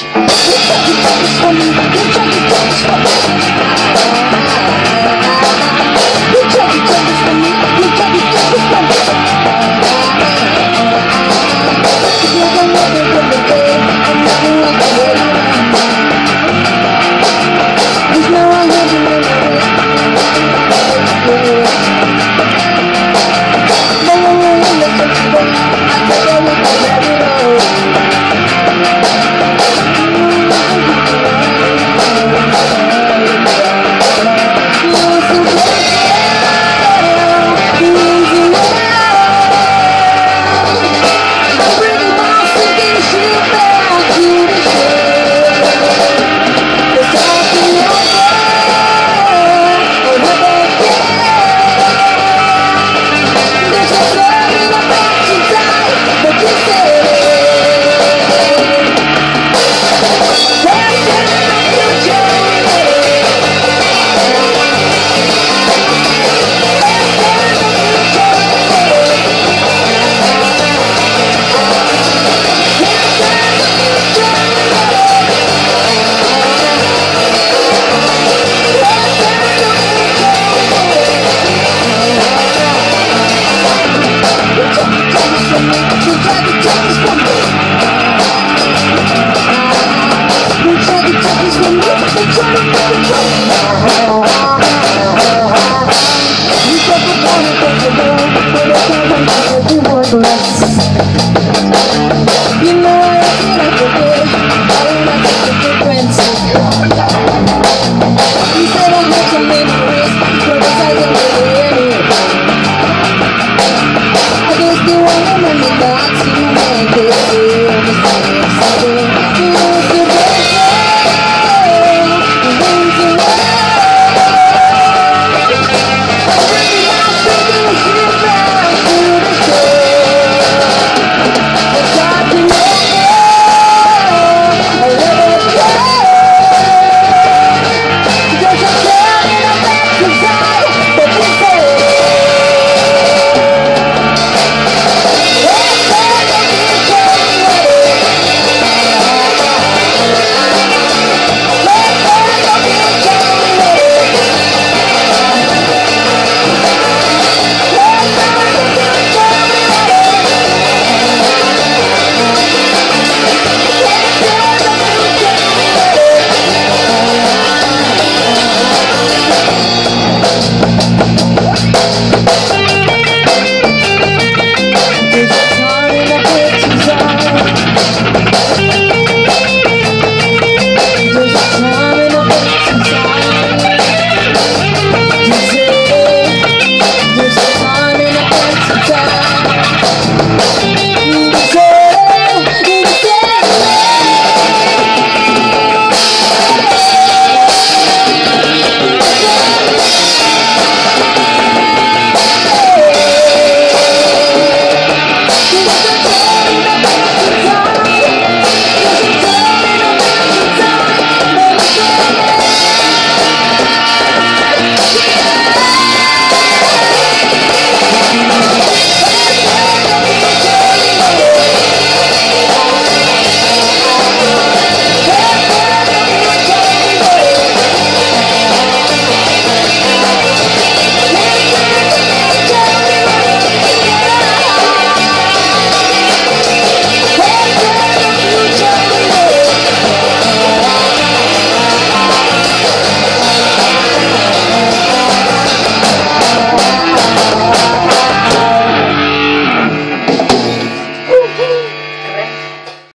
I'm